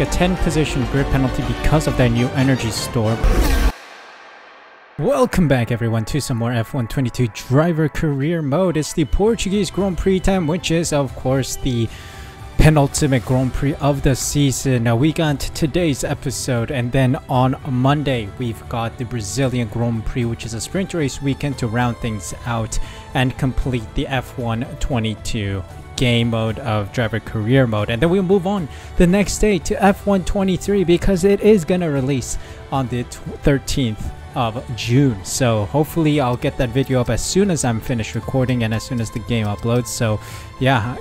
a 10 position grid penalty because of that new energy store. Welcome back everyone to some more F122 driver career mode. It's the Portuguese Grand Prix time which is of course the penultimate Grand Prix of the season. Now we got today's episode and then on Monday we've got the Brazilian Grand Prix which is a sprint race weekend to round things out and complete the F1 22 game mode of driver career mode. And then we'll move on the next day to F123 because it is gonna release on the 13th of June. So hopefully I'll get that video up as soon as I'm finished recording and as soon as the game uploads. So yeah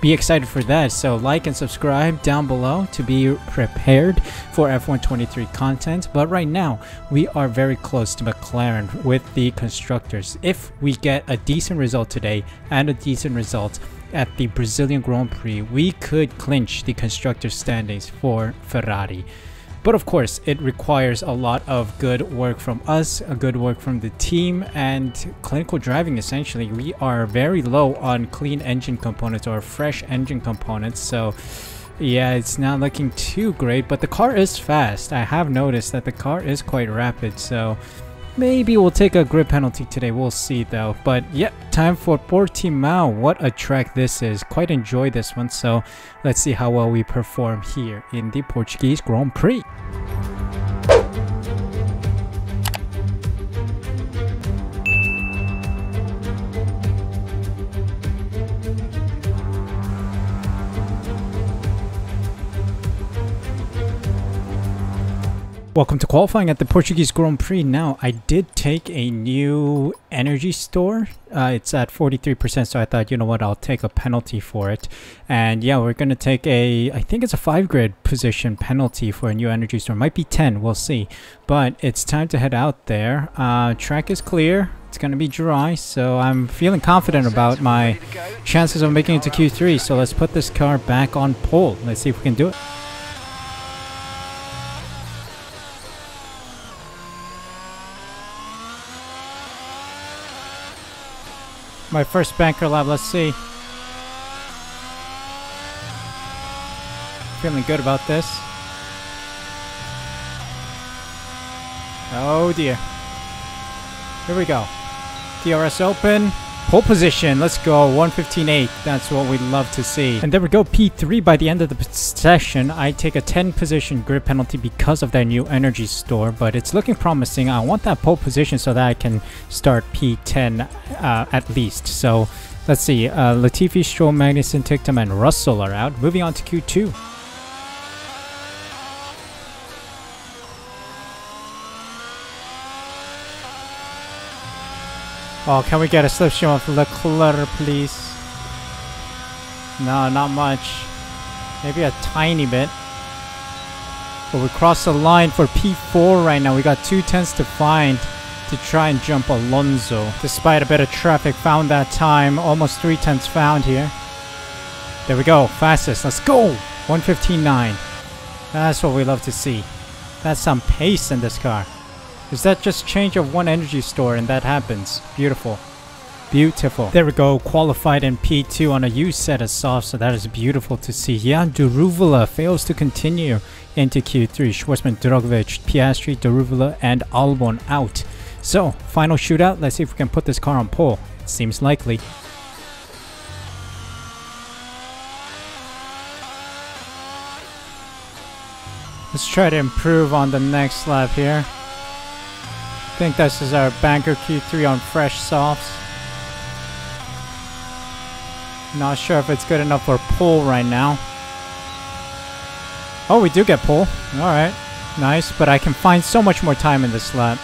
be excited for that. So like and subscribe down below to be prepared for F123 content. But right now we are very close to McLaren with the constructors. If we get a decent result today and a decent result at the Brazilian Grand Prix, we could clinch the constructor standings for Ferrari. But of course, it requires a lot of good work from us, a good work from the team, and clinical driving essentially. We are very low on clean engine components or fresh engine components, so yeah, it's not looking too great, but the car is fast. I have noticed that the car is quite rapid, so Maybe we'll take a grid penalty today, we'll see though. But yep, time for Portimao. What a track this is. Quite enjoy this one, so let's see how well we perform here in the Portuguese Grand Prix. Welcome to qualifying at the Portuguese Grand Prix. Now, I did take a new energy store. Uh, it's at 43%, so I thought, you know what, I'll take a penalty for it. And yeah, we're going to take a, I think it's a 5 grid position penalty for a new energy store. Might be 10, we'll see. But it's time to head out there. Uh, track is clear. It's going to be dry, so I'm feeling confident about my chances of making it to Q3. So let's put this car back on pole. Let's see if we can do it. My first banker lab, let's see. Feeling good about this. Oh dear. Here we go. DRS open. Pole position, let's go, 115.8, that's what we'd love to see. And there we go, P3 by the end of the session. I take a 10 position grid penalty because of that new energy store, but it's looking promising. I want that pole position so that I can start P10 uh, at least. So let's see, uh, Latifi, Stroll, Magnussen, Ticktum, and Russell are out. Moving on to Q2. Oh, can we get a slipstream of Leclerc, please? No, not much. Maybe a tiny bit. But we crossed the line for P4 right now. We got two tenths to find to try and jump Alonso. Despite a bit of traffic, found that time. Almost three tenths found here. There we go. Fastest. Let's go. 115.9. That's what we love to see. That's some pace in this car. Is that just change of one energy store and that happens? Beautiful. Beautiful. There we go, qualified in P2 on a used set of soft, so that is beautiful to see. Yeah, Daruvala fails to continue into Q3. Shwartzman, Drugovich, Piastri, Daruvala, and Albon out. So, final shootout. Let's see if we can put this car on pole. Seems likely. Let's try to improve on the next lap here. I think this is our banker Q3 on fresh softs. Not sure if it's good enough for pull right now. Oh, we do get pull. Alright. Nice, but I can find so much more time in this lap.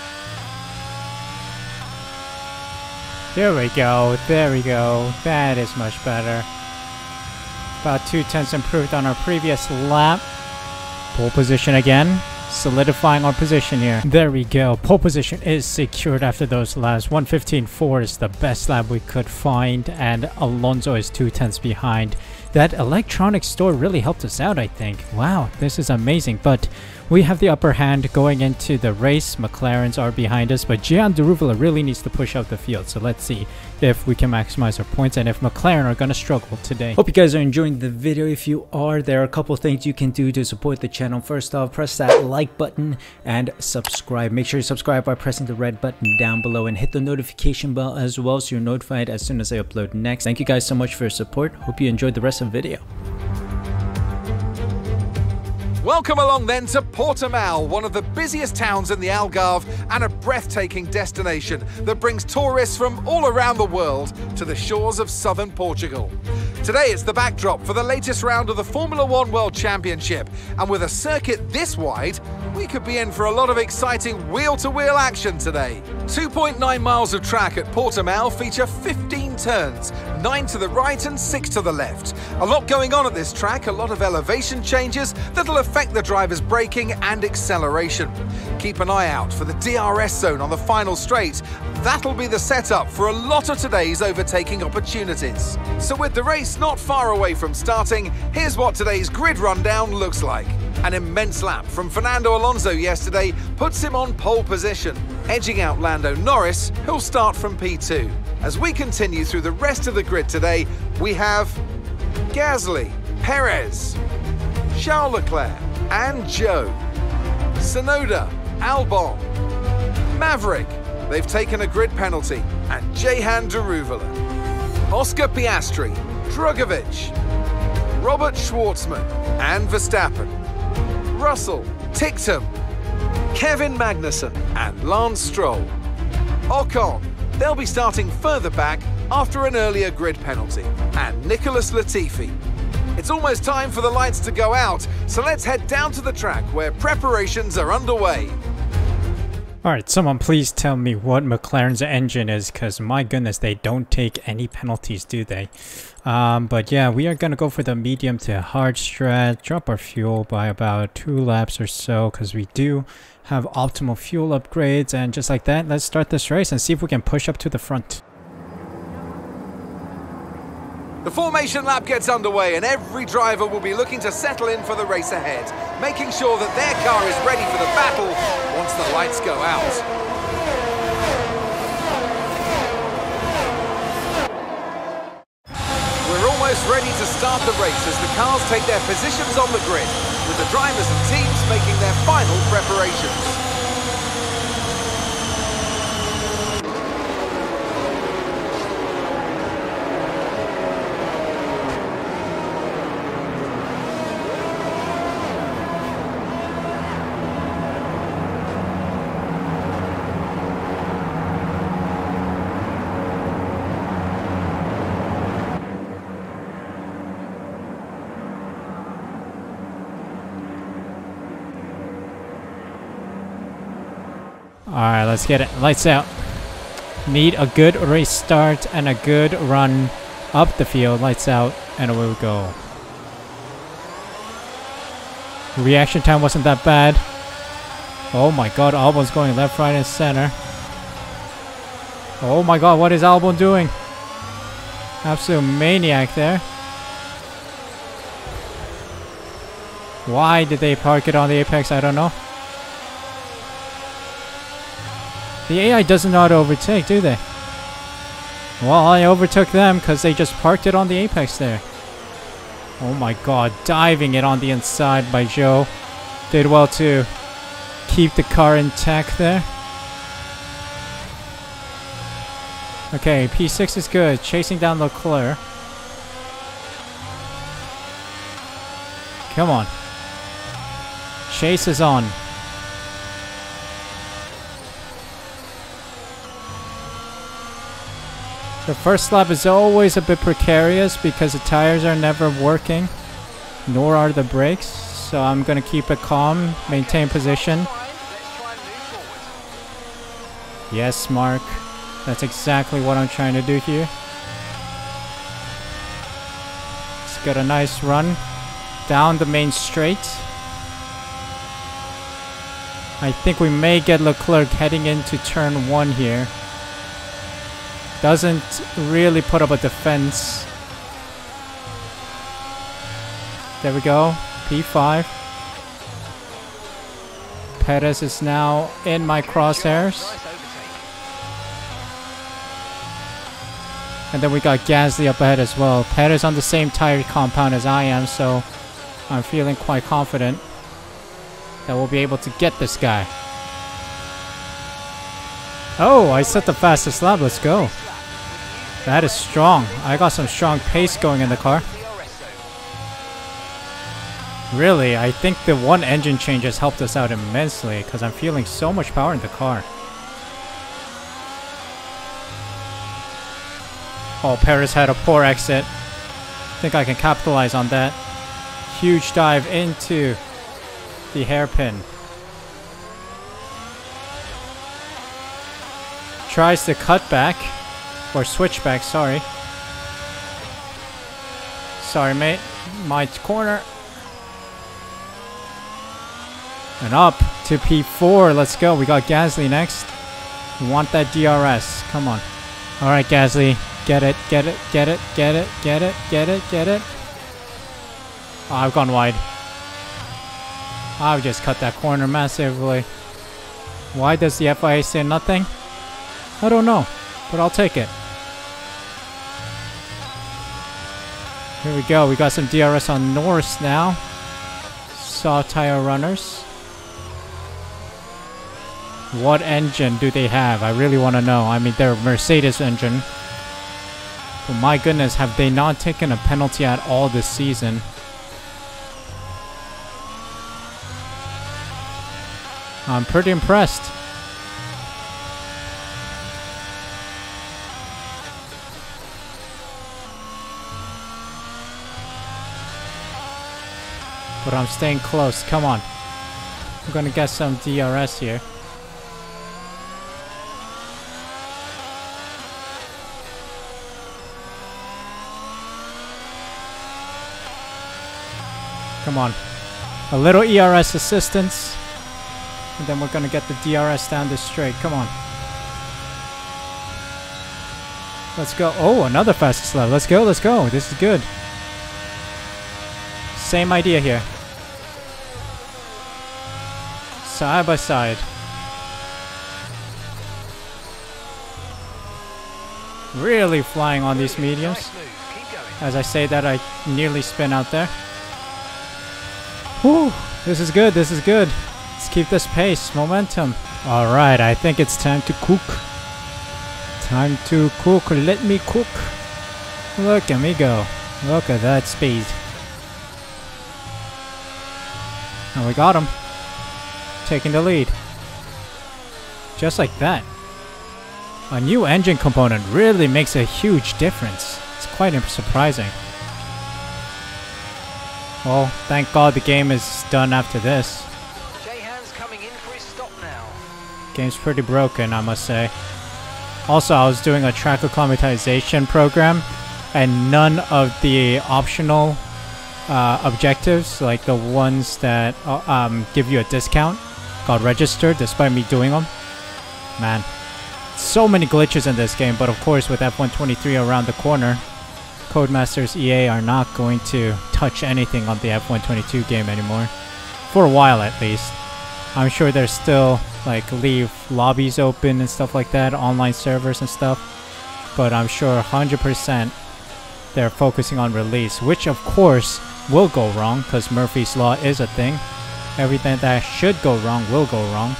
There we go. There we go. That is much better. About two tenths improved on our previous lap. Pole position again solidifying our position here. There we go. Pole position is secured after those laps. 115.4 is the best lap we could find and Alonso is two tenths behind. That electronic store really helped us out, I think. Wow, this is amazing. But we have the upper hand going into the race. McLarens are behind us, but Jehan Daruvala really needs to push out the field. So let's see if we can maximize our points and if McLaren are going to struggle today. Hope you guys are enjoying the video. If you are, there are a couple things you can do to support the channel. First off, press that like button and subscribe. Make sure you subscribe by pressing the red button down below and hit the notification bell as well so you're notified as soon as I upload next. Thank you guys so much for your support. Hope you enjoyed the rest of the video. Welcome along then to Portimao, one of the busiest towns in the Algarve and a breathtaking destination that brings tourists from all around the world to the shores of southern Portugal. Today it's the backdrop for the latest round of the Formula One World Championship, and with a circuit this wide, we could be in for a lot of exciting wheel-to-wheel -wheel action today. 2.9 miles of track at Portimao feature 15 turns, 9 to the right and 6 to the left. A lot going on at this track, a lot of elevation changes that'll affect the driver's braking and acceleration. Keep an eye out for the DRS zone on the final straight. That'll be the setup for a lot of today's overtaking opportunities. So with the race not far away from starting, here's what today's grid rundown looks like. An immense lap from Fernando Alonso yesterday puts him on pole position, edging out Lando Norris, who'll start from P2. As we continue through the rest of the grid today, we have Gasly, Perez, Charles Leclerc and Zhou, Tsunoda, Albon, Maverick, they've taken a grid penalty, and Jehan Daruvala, Oscar Piastri, Drugovich, Robert Shwartzman, and Verstappen, Russell, Ticktum, Kevin Magnussen and Lance Stroll. Ocon, they'll be starting further back after an earlier grid penalty. And Nicholas Latifi. It's almost time for the lights to go out, so let's head down to the track where preparations are underway. Alright, someone please tell me what McLaren's engine is, because my goodness, they don't take any penalties, do they? Um, but yeah, we are going to go for the medium to hard strat, drop our fuel by about two laps or so, because we do have optimal fuel upgrades, and just like that, let's start this race and see if we can push up to the front. The formation lap gets underway and every driver will be looking to settle in for the race ahead, making sure that their car is ready for the battle once the lights go out. We're almost ready to start the race as the cars take their positions on the grid, with the drivers and teams making their final preparations. Alright, let's get it. Lights out. Need a good restart and a good run up the field. Lights out, and away we go. Reaction time wasn't that bad. Oh my god, Albon's going left, right, and center. Oh my god, what is Albon doing? Absolute maniac there. Why did they park it on the apex? I don't know. The AI doesn't know how to overtake, do they? Well, I overtook them because they just parked it on the apex there. Oh my god, diving it on the inside by Zhou. Did well to keep the car intact there. Okay, P6 is good. Chasing down Leclerc. Come on. Chase is on. The first lap is always a bit precarious because the tires are never working, nor are the brakes. So I'm going to keep it calm, maintain position. Yes, Mark. That's exactly what I'm trying to do here. Let's get a nice run down the main straight. I think we may get Leclerc heading into turn one here. Doesn't really put up a defense. There we go. P5. Perez is now in my crosshairs. And then we got Gasly up ahead as well. Perez on the same tire compound as I am, so I'm feeling quite confident that we'll be able to get this guy. Oh, I set the fastest lap. Let's go. That is strong. I got some strong pace going in the car. Really, I think the one engine change has helped us out immensely because I'm feeling so much power in the car. Oh, Perez had a poor exit. think I can capitalize on that. Huge dive into the hairpin. Tries to cut back. Or switchback, sorry. Sorry, mate. My corner. And up to P4. Let's go. We got Gasly next. We want that DRS. Come on. Alright, Gasly. Get it, get it, get it, get it, get it, get it, get it. Oh, I've gone wide. I've just cut that corner massively. Why does the FIA say nothing? I don't know, but I'll take it. Here we go. We got some DRS on Norris now. Soft tire runners. What engine do they have? I really want to know. I mean, they're Mercedes engine. But my goodness, have they not taken a penalty at all this season? I'm pretty impressed. But I'm staying close. Come on. I'm gonna get some DRS here. Come on. A little ERS assistance. And then we're gonna get the DRS down this straight. Come on. Let's go. Oh, another fastest level. Let's go, let's go. This is good. Same idea here. Side by side. Really flying on these mediums. As I say that, I nearly spin out there. Whew, this is good, this is good. Let's keep this pace, momentum. Alright, I think it's time to cook. Time to cook, let me cook. Look at me go. Look at that speed. And we got him. Taking the lead. Just like that. A new engine component really makes a huge difference. It's quite surprising. Well, thank God the game is done after this. Game's pretty broken, I must say. Also, I was doing a track acclimatization program, and none of the optional uh, objectives, like the ones that uh, um, give you a discount, got registered despite me doing them. Man, so many glitches in this game, but of course with F123 around the corner, Codemasters EA are not going to touch anything on the F122 game anymore. For a while at least. I'm sure they're still like leave lobbies open and stuff like that, online servers and stuff. But I'm sure 100% they're focusing on release, which of course will go wrong because Murphy's Law is a thing. Everything that should go wrong will go wrong.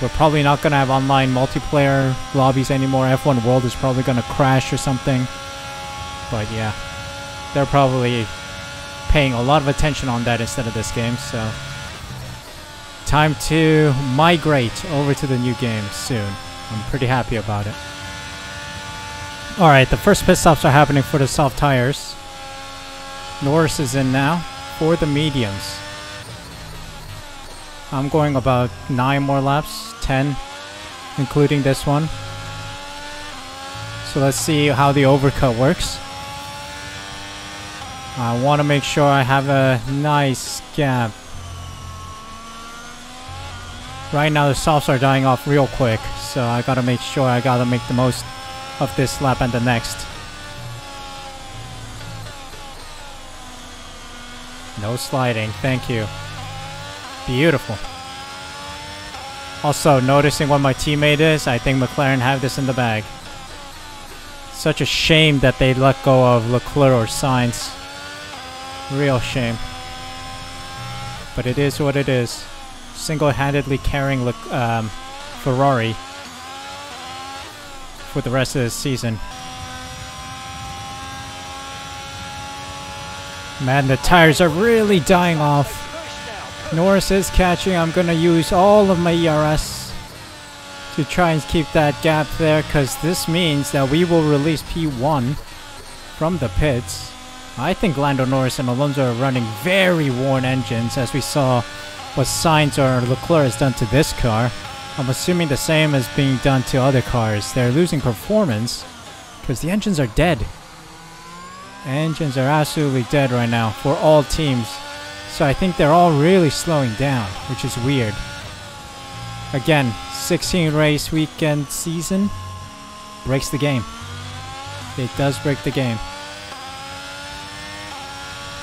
We're probably not going to have online multiplayer lobbies anymore. F1 World is probably going to crash or something. But yeah, they're probably paying a lot of attention on that instead of this game, so... Time to migrate over to the new game soon. I'm pretty happy about it. Alright, the first pit stops are happening for the soft tires. Norris is in now for the mediums. I'm going about 9 more laps, 10, including this one. So let's see how the overcut works. I want to make sure I have a nice gap. Right now the softs are dying off real quick, so I gotta make sure I gotta make the most of this lap and the next. No sliding, thank you. Beautiful. Also, noticing what my teammate is, I think McLaren have this in the bag. Such a shame that they let go of Leclerc or Sainz. Real shame. But it is what it is. Single-handedly carrying Le um, Ferrari for the rest of the season. Man, the tires are really dying off. Norris is catching. I'm going to use all of my ERS to try and keep that gap there because this means that we will release P1 from the pits. I think Lando Norris and Alonso are running very worn engines as we saw what Sainz or Leclerc has done to this car. I'm assuming the same is being done to other cars. They're losing performance because the engines are dead. Engines are absolutely dead right now for all teams. So I think they're all really slowing down, which is weird. Again, 16 race weekend season breaks the game. It does break the game.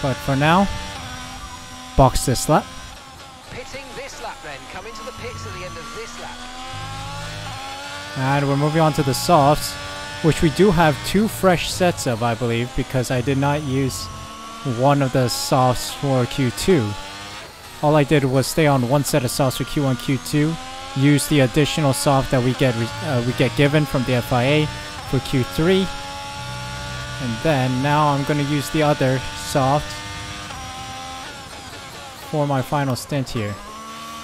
But for now, box this lap. Pitting this lap then, coming to the pits at the end of this lap. And we're moving on to the softs, which we do have two fresh sets of, I believe, because I did not use one of the softs for Q2. All I did was stay on one set of softs for Q1, Q2, use the additional soft that we get uh, we get given from the FIA for Q3, and then now I'm going to use the other soft for my final stint here.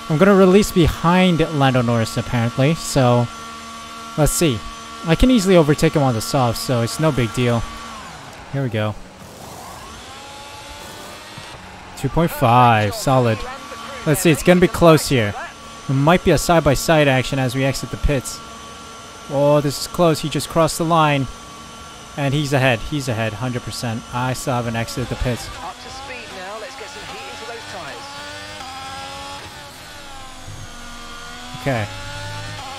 I'm going to release behind Lando Norris apparently, so let's see. I can easily overtake him on the softs, so it's no big deal. Here we go. 2.5, solid. Let's see, it's gonna be close here. It might be a side-by-side -side action as we exit the pits. Oh, this is close. He just crossed the line. And he's ahead. He's ahead, 100%. I still haven't exited the pits. Up to speed now, let's get some heat into those tyres. Okay.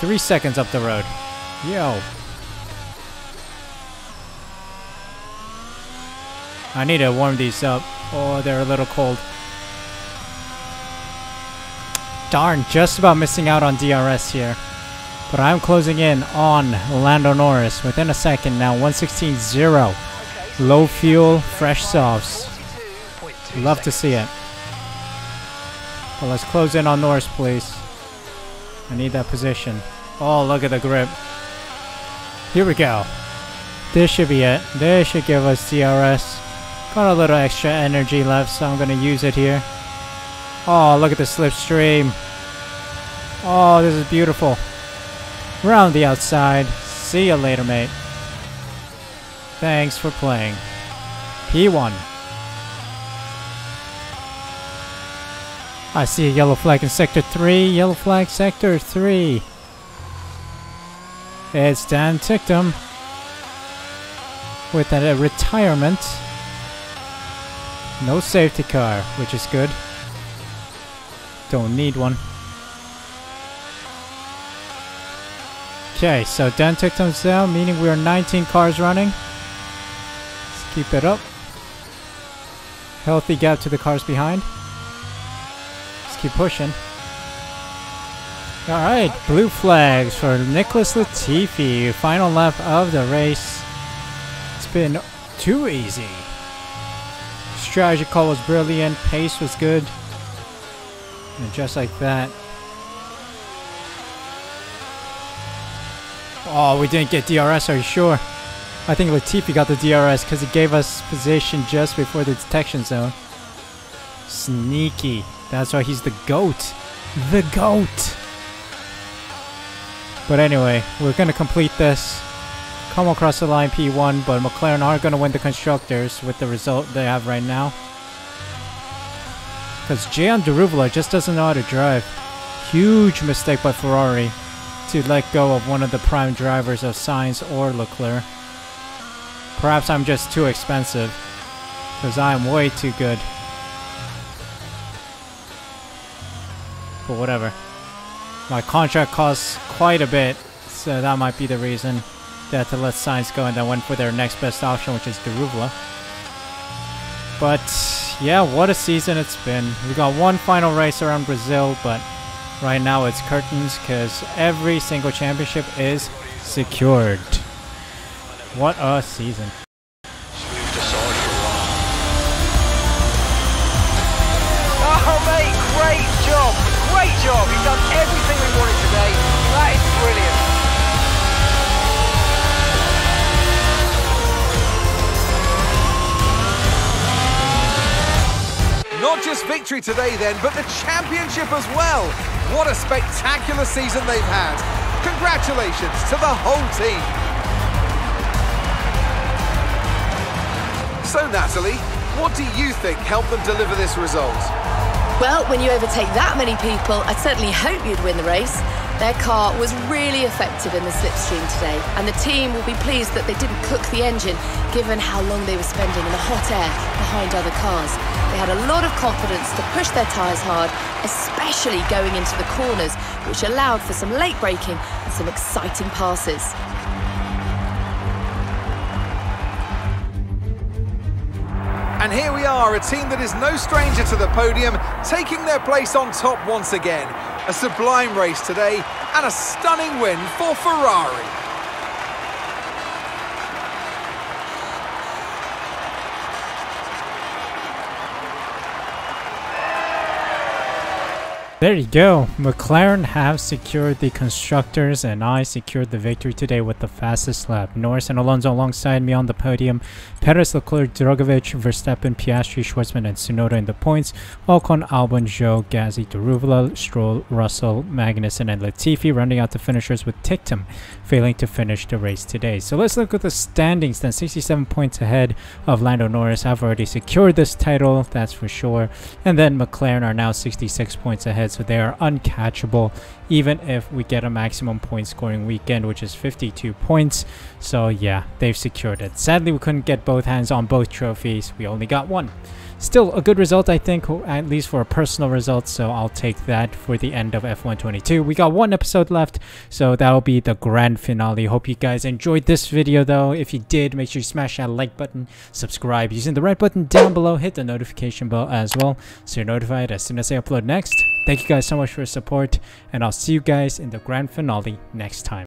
Three seconds up the road. Yo. I need to warm these up. Oh, they're a little cold. Darn, just about missing out on DRS here. But I'm closing in on Lando Norris within a second now. 116.0. Low fuel, fresh softs. Love to see it. But let's close in on Norris, please. I need that position. Oh, look at the grip. Here we go. This should be it. This should give us DRS. Got a little extra energy left, so I'm to use it here. Oh, look at the slipstream. Oh, this is beautiful. Round the outside. See you later, mate. Thanks for playing. P1. I see a yellow flag in Sector 3. Yellow flag Sector 3. It's Dan Ticktum with a uh, retirement. No safety car, which is good. Don't need one. Okay, so Dan Ticktum's down, meaning we are 19 cars running. Let's keep it up. Healthy gap to the cars behind. Let's keep pushing. Alright, blue flags for Nicholas Latifi. Final lap of the race. It's been too easy. Strategy call was brilliant. Pace was good. And just like that. Oh, we didn't get DRS, are you sure? I think Latifi got the DRS because it gave us position just before the detection zone. Sneaky. That's why he's the GOAT. The GOAT! But anyway, we're gonna complete this. Come across the line P1, but McLaren are gonna win the constructors with the result they have right now. Because Jehan Daruvala just doesn't know how to drive. Huge mistake by Ferrari to let go of one of the prime drivers of Sainz or Leclerc. Perhaps I'm just too expensive. Because I'm way too good. But whatever. My contract costs quite a bit, so that might be the reason had to let Sainz go and then went for their next best option, which is Daruvala. But yeah, what a season it's been. We got one final race around Brazil, but Right now it's curtains because every single championship is secured. What a season. Victory today then, but the championship as well. What a spectacular season they've had. Congratulations to the whole team. So Natalie, what do you think helped them deliver this result? Well, when you overtake that many people, I'd certainly hope you'd win the race. Their car was really effective in the slipstream today, and the team will be pleased that they didn't cook the engine, given how long they were spending in the hot air behind other cars. They had a lot of confidence to push their tyres hard, especially going into the corners, which allowed for some late braking and some exciting passes. And here we are, a team that is no stranger to the podium, taking their place on top once again. A sublime race today, and a stunning win for Ferrari. There you go. McLaren have secured the constructors and I secured the victory today with the fastest lap. Norris and Alonso alongside me on the podium. Perez, Leclerc, Drugovich, Verstappen, Piastri, Shwartzman and Tsunoda in the points. Ocon, Albon, Zhou, Gasly, Daruvala, Stroll, Russell, Magnussen and Latifi rounding out the finishers with Ticktum failing to finish the race today. So let's look at the standings then. 67 points ahead of Lando Norris. I've already secured this title, that's for sure. And then McLaren are now 66 points ahead so they are uncatchable even if we get a maximum point scoring weekend which is 52 points so yeah they've secured it sadly we couldn't get both hands on both trophies we only got one Still a good result, I think, at least for a personal result, so I'll take that for the end of F122. We got one episode left, so that'll be the grand finale. Hope you guys enjoyed this video, though. If you did, make sure you smash that like button, subscribe using the red button down below, hit the notification bell as well, so you're notified as soon as I upload next. Thank you guys so much for your support, and I'll see you guys in the grand finale next time.